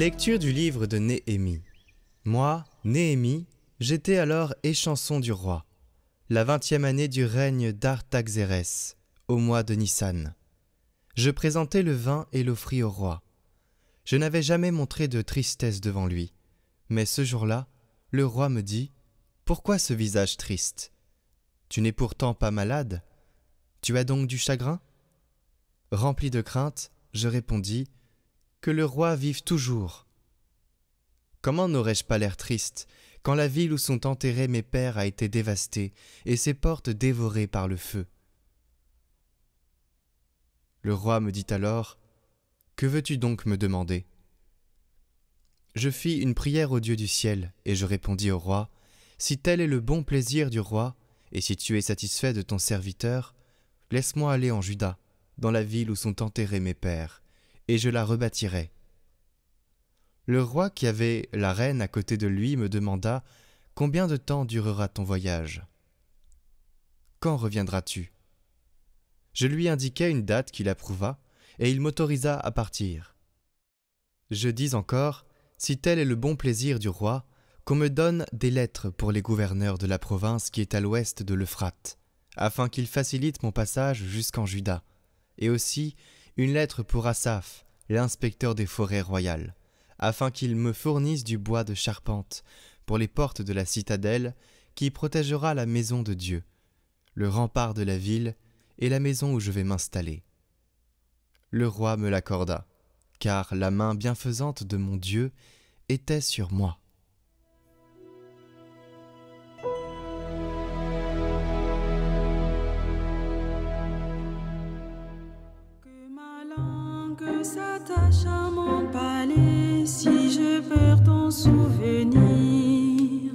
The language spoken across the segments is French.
Lecture du livre de Néhémie. Moi, Néhémie, j'étais alors échanson du roi, la vingtième année du règne d'Artaxérès, au mois de Nissan. Je présentai le vin et l'offris au roi. Je n'avais jamais montré de tristesse devant lui, mais ce jour-là, le roi me dit Pourquoi ce visage triste? Tu n'es pourtant pas malade Tu as donc du chagrin? Rempli de crainte, je répondis Que le roi vive toujours. Comment n'aurais-je pas l'air triste quand la ville où sont enterrés mes pères a été dévastée et ses portes dévorées par le feu? Le roi me dit alors Que veux-tu donc me demander? Je fis une prière au Dieu du ciel, et je répondis au roi Si tel est le bon plaisir du roi, et si tu es satisfait de ton serviteur, laisse-moi aller en Juda, dans la ville où sont enterrés mes pères, et je la rebâtirai. Le roi qui avait la reine à côté de lui me demanda Combien de temps durera ton voyage? Quand reviendras-tu? Je lui indiquai une date qu'il approuva, et il m'autorisa à partir. Je dis encore Si tel est le bon plaisir du roi, qu'on me donne des lettres pour les gouverneurs de la province qui est à l'ouest de l'Euphrate, afin qu'ils facilitent mon passage jusqu'en Juda, et aussi une lettre pour Asaph, l'inspecteur des forêts royales, afin qu'il me fournisse du bois de charpente pour les portes de la citadelle qui protégera la maison de Dieu, le rempart de la ville et la maison où je vais m'installer. Le roi me l'accorda, car la main bienfaisante de mon Dieu était sur moi. Souvenir.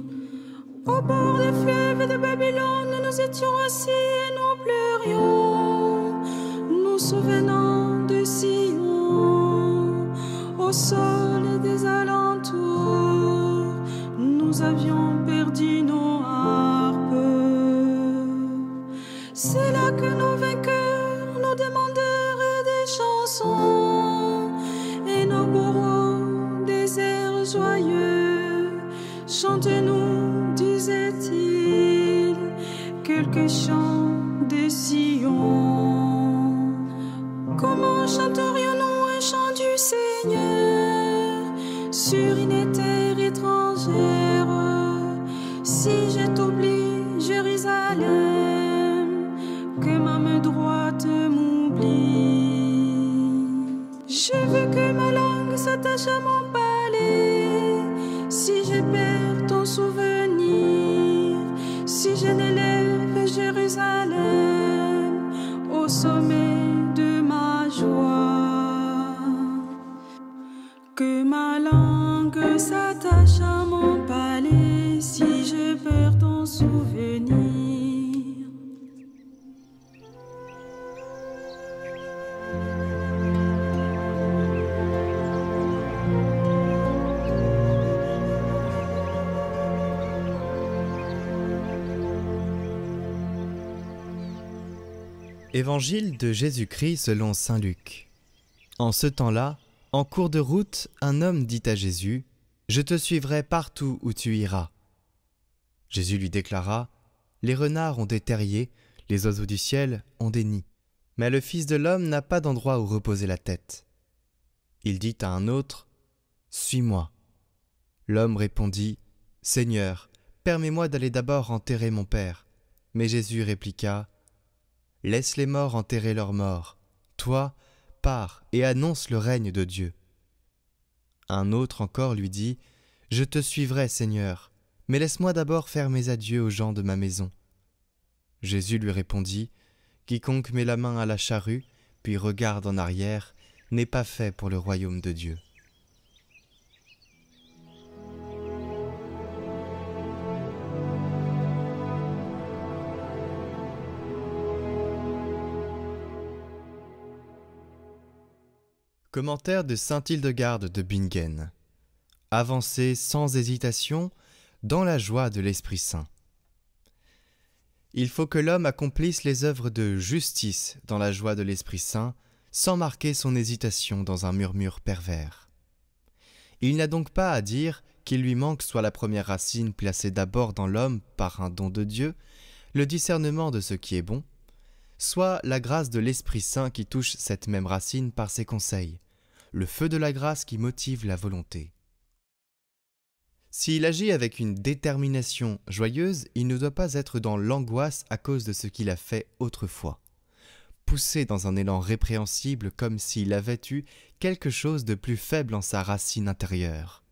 Au bord des fleuves de Babylone, nous étions assis et nous pleurions, nous souvenant de Sion. Au sol des alentours, nous avions quelques chants de Sion. Comment chanterions-nous un chant du Seigneur sur une Que ma langue s'attache à mon palais si je perds ton souvenir. Évangile de Jésus-Christ selon Saint Luc. En ce temps-là, en cours de route, un homme dit à Jésus, Je te suivrai partout où tu iras. Jésus lui déclara, Les renards ont des terriers, les oiseaux du ciel ont des nids, mais le Fils de l'homme n'a pas d'endroit où reposer la tête. Il dit à un autre, Suis-moi. L'homme répondit, Seigneur, permets-moi d'aller d'abord enterrer mon Père. Mais Jésus répliqua, Laisse les morts enterrer leurs morts. Toi, et annonce le règne de Dieu. Un autre encore lui dit, Je te suivrai, Seigneur, mais laisse-moi d'abord faire mes adieux aux gens de ma maison. Jésus lui répondit, Quiconque met la main à la charrue, puis regarde en arrière, n'est pas fait pour le royaume de Dieu. Commentaire de saint Hildegarde de Bingen. Avancez sans hésitation dans la joie de l'Esprit Saint. Il faut que l'homme accomplisse les œuvres de justice dans la joie de l'Esprit Saint, sans marquer son hésitation dans un murmure pervers. Il n'a donc pas à dire qu'il lui manque soit la première racine placée d'abord dans l'homme par un don de Dieu, le discernement de ce qui est bon, soit la grâce de l'Esprit Saint qui touche cette même racine par ses conseils, le feu de la grâce qui motive la volonté. S'il agit avec une détermination joyeuse, il ne doit pas être dans l'angoisse à cause de ce qu'il a fait autrefois. Poussé dans un élan répréhensible comme s'il avait eu quelque chose de plus faible en sa racine intérieure.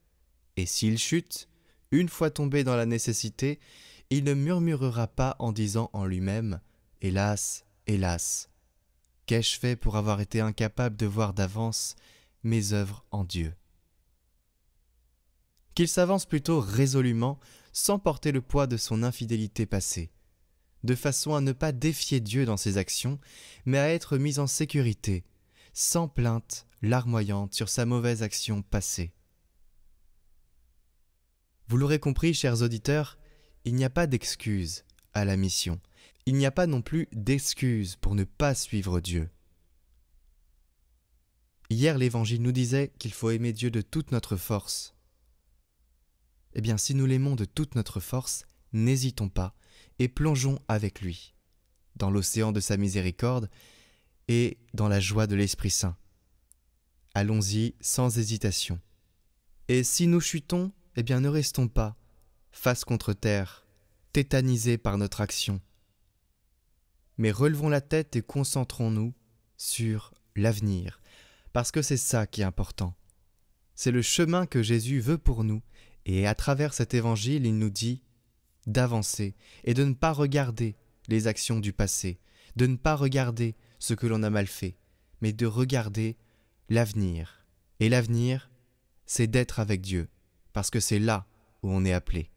Et s'il chute, une fois tombé dans la nécessité, il ne murmurera pas en disant en lui-même Hélas, hélas, qu'ai-je fait pour avoir été incapable de voir d'avance mes œuvres en Dieu Qu'il s'avance plutôt résolument, sans porter le poids de son infidélité passée, de façon à ne pas défier Dieu dans ses actions, mais à être mis en sécurité, sans plainte larmoyante sur sa mauvaise action passée. Vous l'aurez compris, chers auditeurs, il n'y a pas d'excuse à la mission. Il n'y a pas non plus d'excuse pour ne pas suivre Dieu. Hier, l'Évangile nous disait qu'il faut aimer Dieu de toute notre force. Eh bien, si nous l'aimons de toute notre force, n'hésitons pas et plongeons avec lui, dans l'océan de sa miséricorde et dans la joie de l'Esprit Saint. Allons-y sans hésitation. Et si nous chutons, eh bien ne restons pas, face contre terre, tétanisés par notre action. Mais relevons la tête et concentrons-nous sur l'avenir, parce que c'est ça qui est important. C'est le chemin que Jésus veut pour nous, et à travers cet évangile, il nous dit d'avancer et de ne pas regarder les actions du passé, de ne pas regarder ce que l'on a mal fait, mais de regarder l'avenir. Et l'avenir, c'est d'être avec Dieu, parce que c'est là où on est appelé.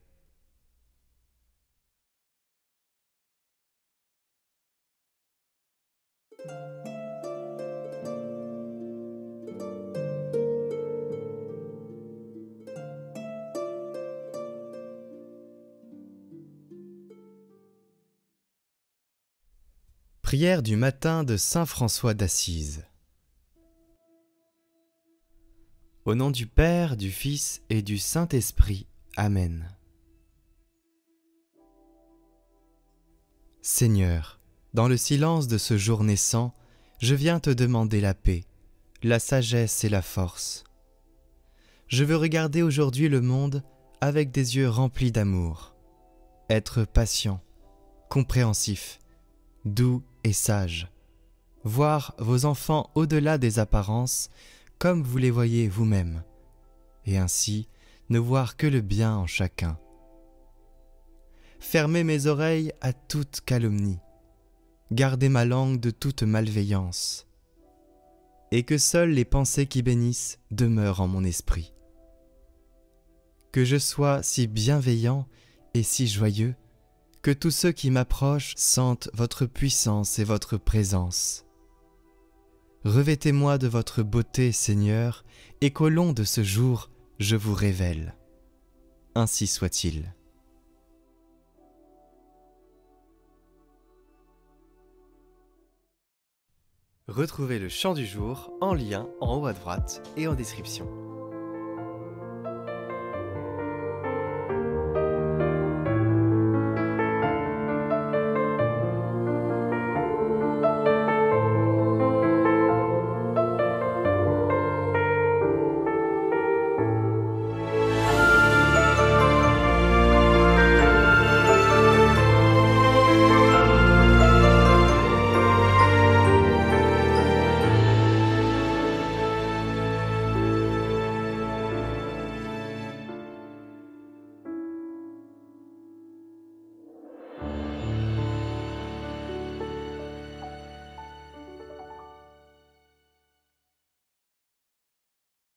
Prière du matin de Saint François d'Assise. Au nom du Père, du Fils et du Saint-Esprit. Amen. Seigneur, dans le silence de ce jour naissant, je viens te demander la paix, la sagesse et la force. Je veux regarder aujourd'hui le monde avec des yeux remplis d'amour, être patient, compréhensif, doux sage, voir vos enfants au-delà des apparences comme vous les voyez vous-même, et ainsi ne voir que le bien en chacun. Fermez mes oreilles à toute calomnie, gardez ma langue de toute malveillance, et que seules les pensées qui bénissent demeurent en mon esprit. Que je sois si bienveillant et si joyeux, que tous ceux qui m'approchent sentent votre puissance et votre présence. Revêtez-moi de votre beauté, Seigneur, et qu'au long de ce jour, je vous révèle. Ainsi soit-il. Retrouvez le chant du jour en lien en haut à droite et en description.